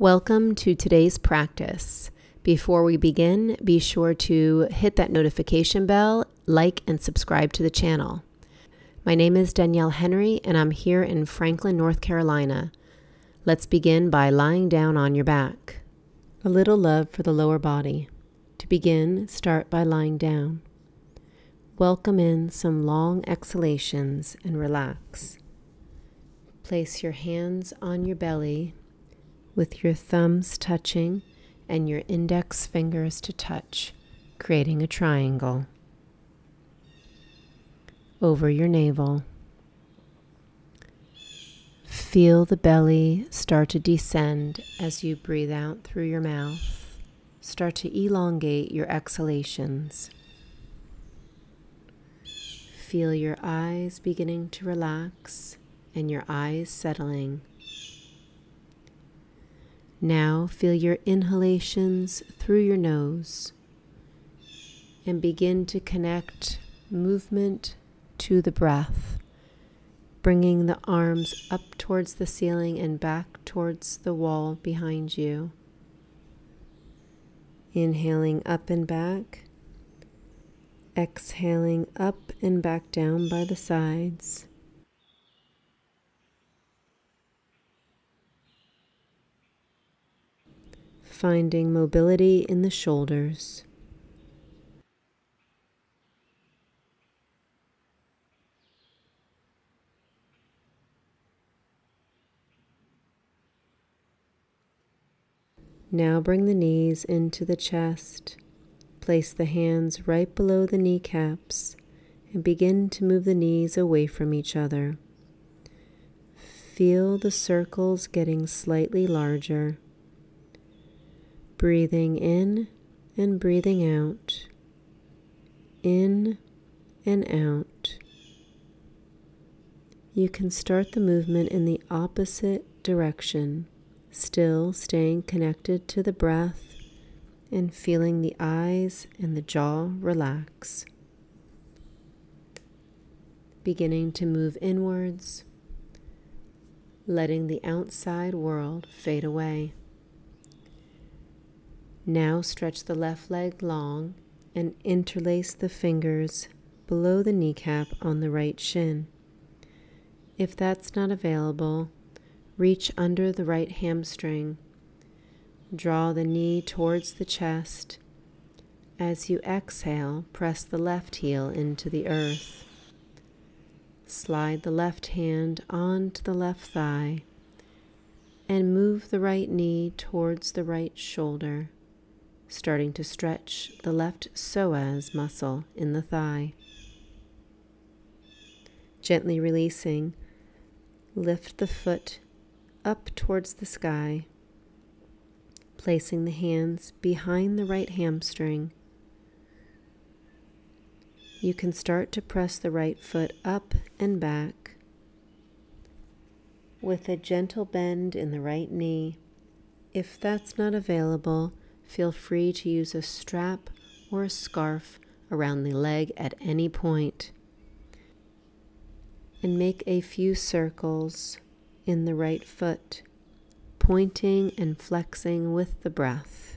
Welcome to today's practice. Before we begin, be sure to hit that notification bell, like, and subscribe to the channel. My name is Danielle Henry, and I'm here in Franklin, North Carolina. Let's begin by lying down on your back. A little love for the lower body. To begin, start by lying down. Welcome in some long exhalations and relax. Place your hands on your belly with your thumbs touching and your index fingers to touch, creating a triangle over your navel. Feel the belly start to descend as you breathe out through your mouth. Start to elongate your exhalations. Feel your eyes beginning to relax and your eyes settling now feel your inhalations through your nose and begin to connect movement to the breath, bringing the arms up towards the ceiling and back towards the wall behind you. Inhaling up and back, exhaling up and back down by the sides. Finding mobility in the shoulders. Now bring the knees into the chest. Place the hands right below the kneecaps and begin to move the knees away from each other. Feel the circles getting slightly larger breathing in and breathing out, in and out. You can start the movement in the opposite direction, still staying connected to the breath and feeling the eyes and the jaw relax. Beginning to move inwards, letting the outside world fade away. Now stretch the left leg long and interlace the fingers below the kneecap on the right shin. If that's not available, reach under the right hamstring. Draw the knee towards the chest. As you exhale, press the left heel into the earth. Slide the left hand onto the left thigh and move the right knee towards the right shoulder starting to stretch the left psoas muscle in the thigh. Gently releasing, lift the foot up towards the sky, placing the hands behind the right hamstring. You can start to press the right foot up and back with a gentle bend in the right knee. If that's not available, Feel free to use a strap or a scarf around the leg at any point. And make a few circles in the right foot, pointing and flexing with the breath.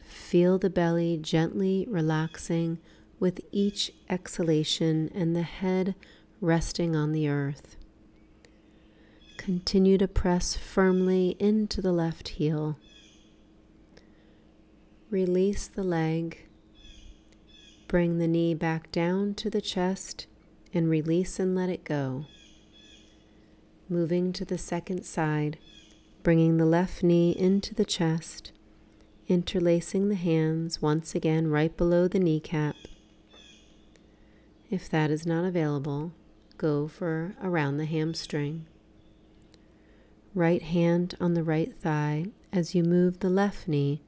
Feel the belly gently relaxing with each exhalation and the head resting on the earth. Continue to press firmly into the left heel. Release the leg. Bring the knee back down to the chest and release and let it go. Moving to the second side, bringing the left knee into the chest, interlacing the hands once again right below the kneecap. If that is not available, go for around the hamstring. Right hand on the right thigh as you move the left knee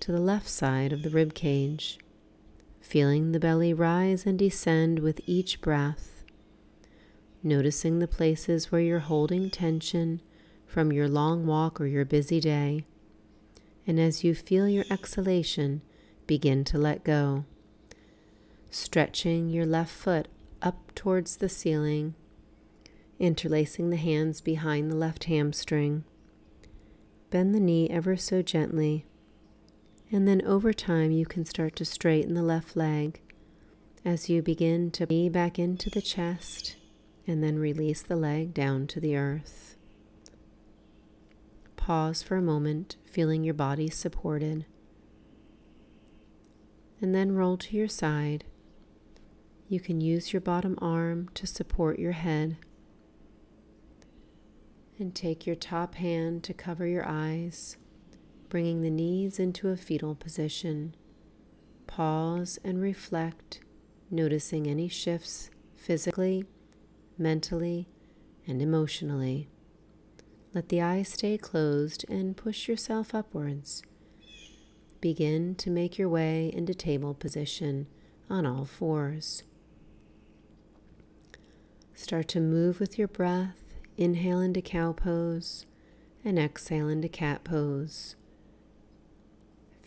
to the left side of the rib cage, feeling the belly rise and descend with each breath, noticing the places where you're holding tension from your long walk or your busy day. And as you feel your exhalation, begin to let go. Stretching your left foot up towards the ceiling, interlacing the hands behind the left hamstring Bend the knee ever so gently. And then over time, you can start to straighten the left leg as you begin to knee back into the chest and then release the leg down to the earth. Pause for a moment, feeling your body supported. And then roll to your side. You can use your bottom arm to support your head and take your top hand to cover your eyes, bringing the knees into a fetal position. Pause and reflect, noticing any shifts physically, mentally, and emotionally. Let the eyes stay closed and push yourself upwards. Begin to make your way into table position on all fours. Start to move with your breath Inhale into cow pose and exhale into cat pose.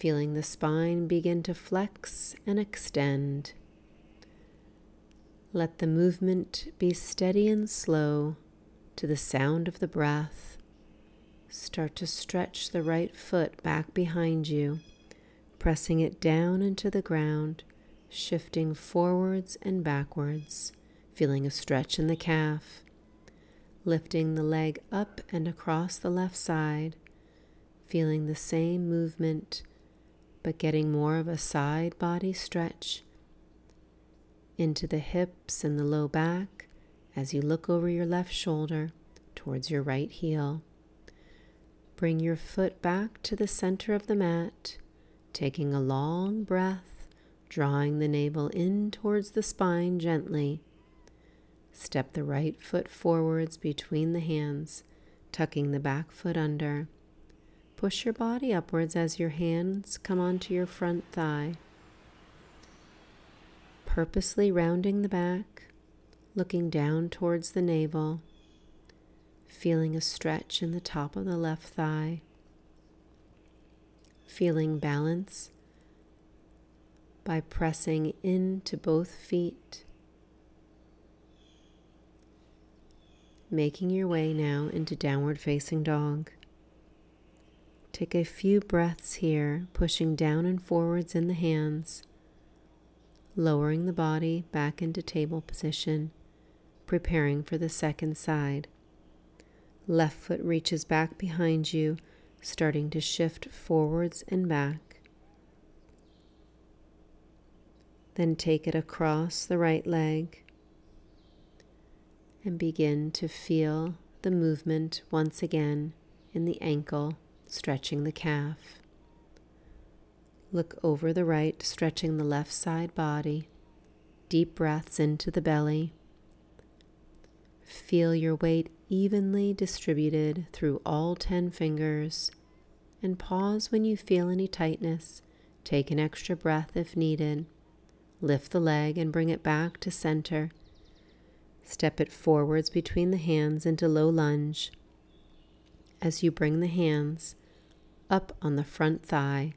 Feeling the spine begin to flex and extend. Let the movement be steady and slow to the sound of the breath. Start to stretch the right foot back behind you, pressing it down into the ground, shifting forwards and backwards, feeling a stretch in the calf lifting the leg up and across the left side, feeling the same movement, but getting more of a side body stretch into the hips and the low back as you look over your left shoulder towards your right heel. Bring your foot back to the center of the mat, taking a long breath, drawing the navel in towards the spine gently Step the right foot forwards between the hands, tucking the back foot under. Push your body upwards as your hands come onto your front thigh. Purposely rounding the back, looking down towards the navel, feeling a stretch in the top of the left thigh, feeling balance by pressing into both feet making your way now into downward facing dog. Take a few breaths here, pushing down and forwards in the hands, lowering the body back into table position, preparing for the second side. Left foot reaches back behind you, starting to shift forwards and back. Then take it across the right leg and begin to feel the movement once again in the ankle, stretching the calf. Look over the right, stretching the left side body. Deep breaths into the belly. Feel your weight evenly distributed through all 10 fingers and pause when you feel any tightness. Take an extra breath if needed. Lift the leg and bring it back to center Step it forwards between the hands into low lunge. As you bring the hands up on the front thigh,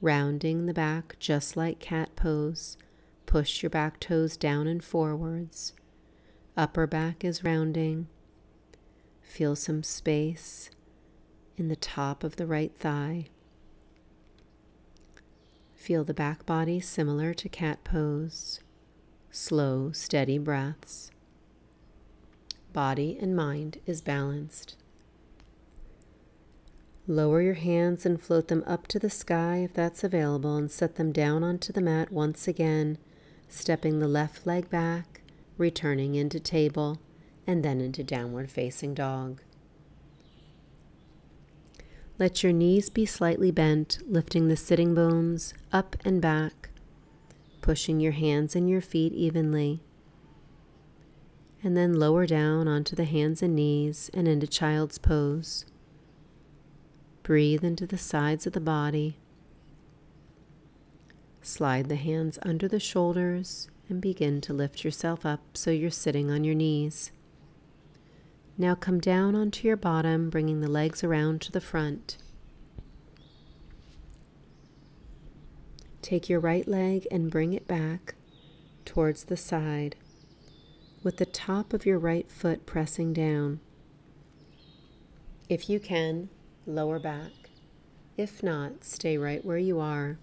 rounding the back just like cat pose, push your back toes down and forwards. Upper back is rounding. Feel some space in the top of the right thigh. Feel the back body similar to cat pose. Slow, steady breaths body and mind is balanced. Lower your hands and float them up to the sky if that's available, and set them down onto the mat once again, stepping the left leg back, returning into table, and then into downward facing dog. Let your knees be slightly bent, lifting the sitting bones up and back, pushing your hands and your feet evenly and then lower down onto the hands and knees and into child's pose. Breathe into the sides of the body. Slide the hands under the shoulders and begin to lift yourself up so you're sitting on your knees. Now come down onto your bottom, bringing the legs around to the front. Take your right leg and bring it back towards the side with the top of your right foot pressing down. If you can, lower back. If not, stay right where you are.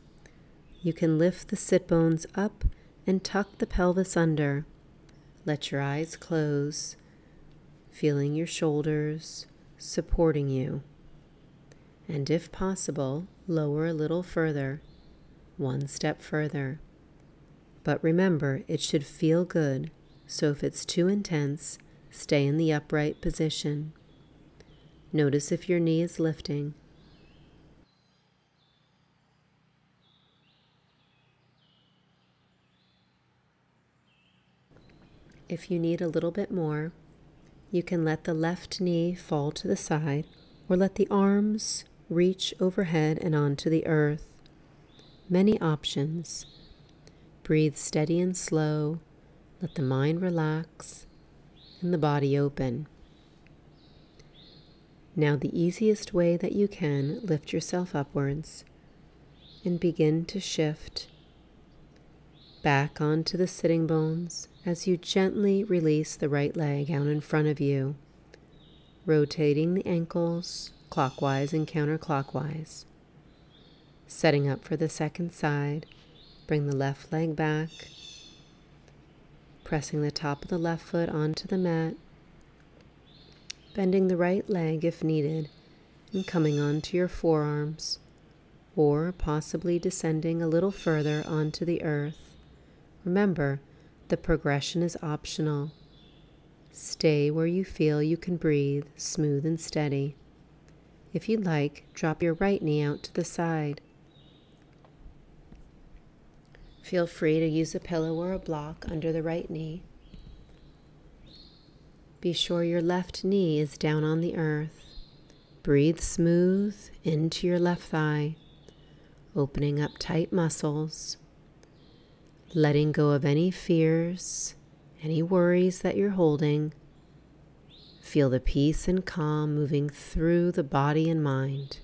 You can lift the sit bones up and tuck the pelvis under. Let your eyes close, feeling your shoulders supporting you. And if possible, lower a little further, one step further. But remember, it should feel good, so if it's too intense, stay in the upright position. Notice if your knee is lifting. If you need a little bit more, you can let the left knee fall to the side or let the arms reach overhead and onto the earth. Many options. Breathe steady and slow. Let the mind relax and the body open. Now, the easiest way that you can lift yourself upwards and begin to shift back onto the sitting bones as you gently release the right leg out in front of you, rotating the ankles clockwise and counterclockwise. Setting up for the second side, bring the left leg back, pressing the top of the left foot onto the mat, bending the right leg if needed, and coming onto your forearms, or possibly descending a little further onto the earth. Remember, the progression is optional. Stay where you feel you can breathe smooth and steady. If you'd like, drop your right knee out to the side. Feel free to use a pillow or a block under the right knee. Be sure your left knee is down on the earth. Breathe smooth into your left thigh, opening up tight muscles letting go of any fears, any worries that you're holding. Feel the peace and calm moving through the body and mind.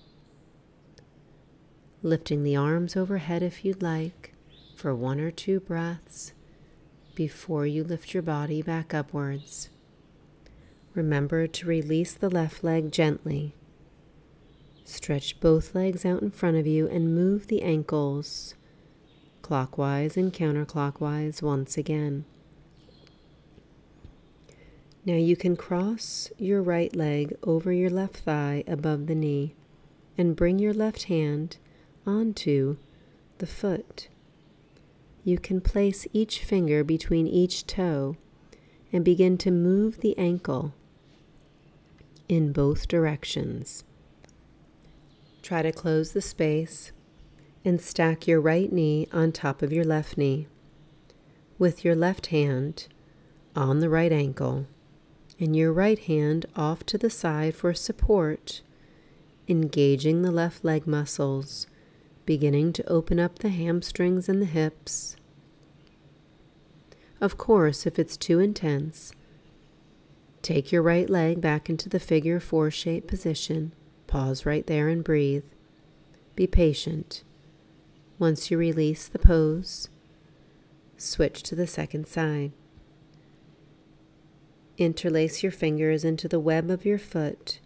Lifting the arms overhead if you'd like for one or two breaths before you lift your body back upwards. Remember to release the left leg gently. Stretch both legs out in front of you and move the ankles clockwise and counterclockwise once again. Now you can cross your right leg over your left thigh above the knee and bring your left hand onto the foot. You can place each finger between each toe and begin to move the ankle in both directions. Try to close the space and stack your right knee on top of your left knee with your left hand on the right ankle and your right hand off to the side for support, engaging the left leg muscles, beginning to open up the hamstrings and the hips. Of course, if it's too intense, take your right leg back into the figure four shape position. Pause right there and breathe. Be patient. Once you release the pose, switch to the second side. Interlace your fingers into the web of your foot.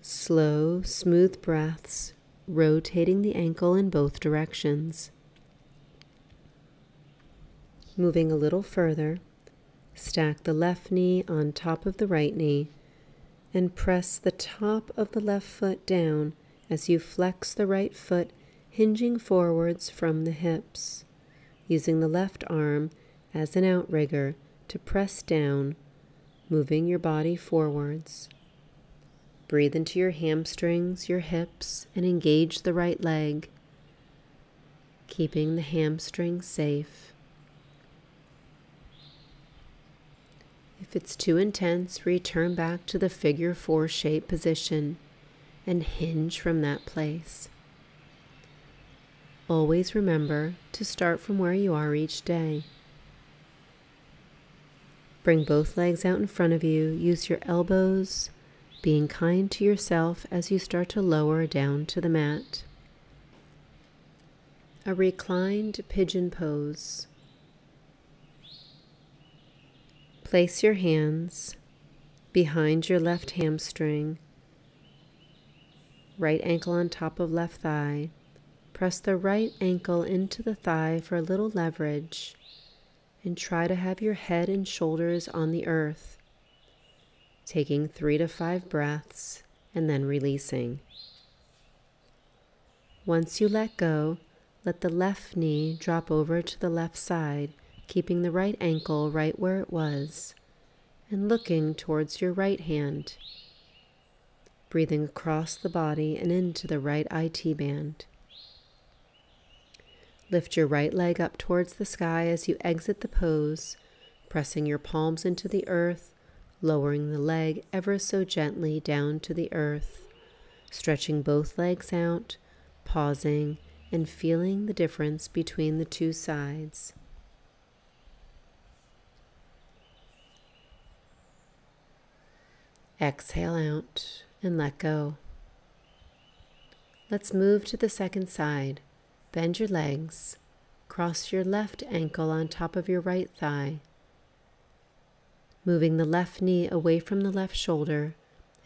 Slow, smooth breaths, rotating the ankle in both directions. Moving a little further, stack the left knee on top of the right knee and press the top of the left foot down as you flex the right foot hinging forwards from the hips, using the left arm as an outrigger to press down, moving your body forwards. Breathe into your hamstrings, your hips, and engage the right leg, keeping the hamstring safe. If it's too intense, return back to the figure four shape position and hinge from that place. Always remember to start from where you are each day. Bring both legs out in front of you. Use your elbows, being kind to yourself as you start to lower down to the mat. A reclined pigeon pose. Place your hands behind your left hamstring right ankle on top of left thigh. Press the right ankle into the thigh for a little leverage and try to have your head and shoulders on the earth. Taking three to five breaths and then releasing. Once you let go, let the left knee drop over to the left side, keeping the right ankle right where it was, and looking towards your right hand. Breathing across the body and into the right IT band. Lift your right leg up towards the sky as you exit the pose, pressing your palms into the earth, lowering the leg ever so gently down to the earth, stretching both legs out, pausing, and feeling the difference between the two sides. Exhale out and let go. Let's move to the second side. Bend your legs. Cross your left ankle on top of your right thigh. Moving the left knee away from the left shoulder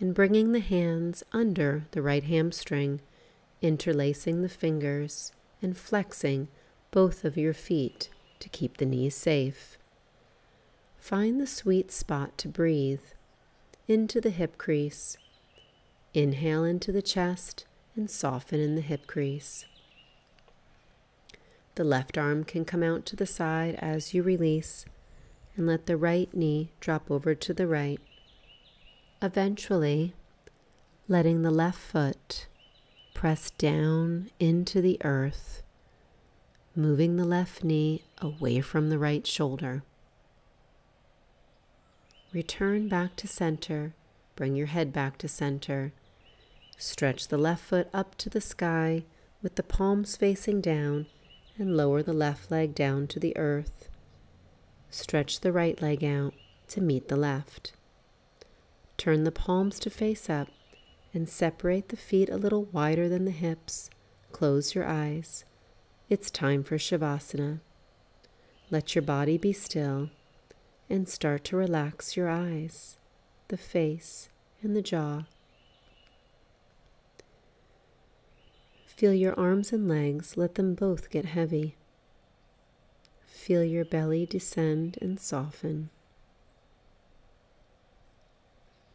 and bringing the hands under the right hamstring, interlacing the fingers and flexing both of your feet to keep the knees safe. Find the sweet spot to breathe into the hip crease. Inhale into the chest and soften in the hip crease. The left arm can come out to the side as you release, and let the right knee drop over to the right. Eventually, letting the left foot press down into the earth, moving the left knee away from the right shoulder. Return back to center. Bring your head back to center. Stretch the left foot up to the sky with the palms facing down and lower the left leg down to the earth. Stretch the right leg out to meet the left. Turn the palms to face up and separate the feet a little wider than the hips. Close your eyes. It's time for Shavasana. Let your body be still and start to relax your eyes, the face, and the jaw. Feel your arms and legs, let them both get heavy. Feel your belly descend and soften.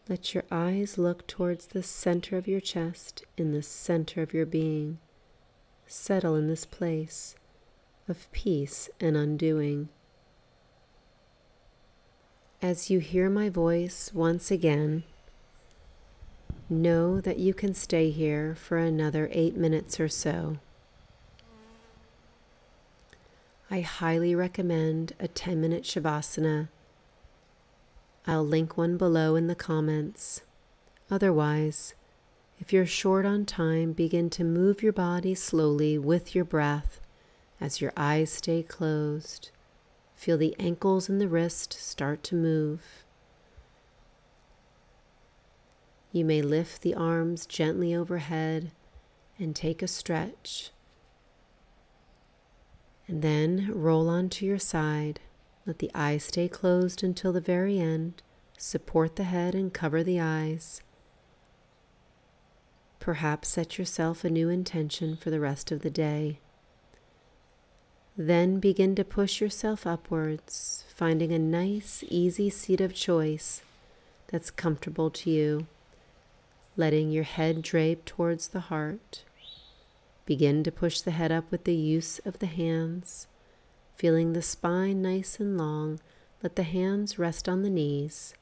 Let your eyes look towards the center of your chest, in the center of your being. Settle in this place of peace and undoing. As you hear my voice once again, know that you can stay here for another eight minutes or so. I highly recommend a 10 minute Shavasana. I'll link one below in the comments. Otherwise, if you're short on time, begin to move your body slowly with your breath as your eyes stay closed. Feel the ankles and the wrist start to move. You may lift the arms gently overhead and take a stretch. And then roll onto your side. Let the eyes stay closed until the very end. Support the head and cover the eyes. Perhaps set yourself a new intention for the rest of the day. Then begin to push yourself upwards, finding a nice, easy seat of choice that's comfortable to you letting your head drape towards the heart. Begin to push the head up with the use of the hands, feeling the spine nice and long. Let the hands rest on the knees.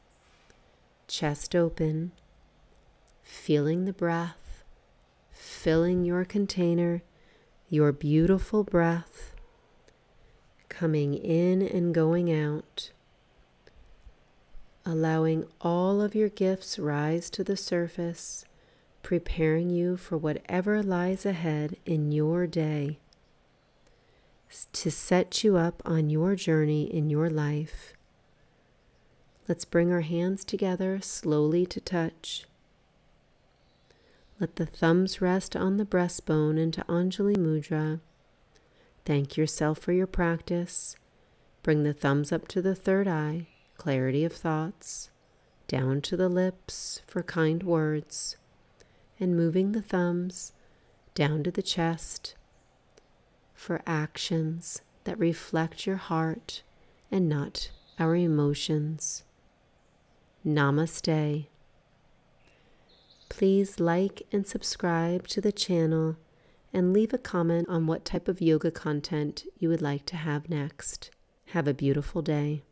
Chest open, feeling the breath, filling your container, your beautiful breath, coming in and going out allowing all of your gifts rise to the surface, preparing you for whatever lies ahead in your day to set you up on your journey in your life. Let's bring our hands together slowly to touch. Let the thumbs rest on the breastbone into Anjali Mudra. Thank yourself for your practice. Bring the thumbs up to the third eye clarity of thoughts, down to the lips for kind words, and moving the thumbs down to the chest for actions that reflect your heart and not our emotions. Namaste. Please like and subscribe to the channel and leave a comment on what type of yoga content you would like to have next. Have a beautiful day.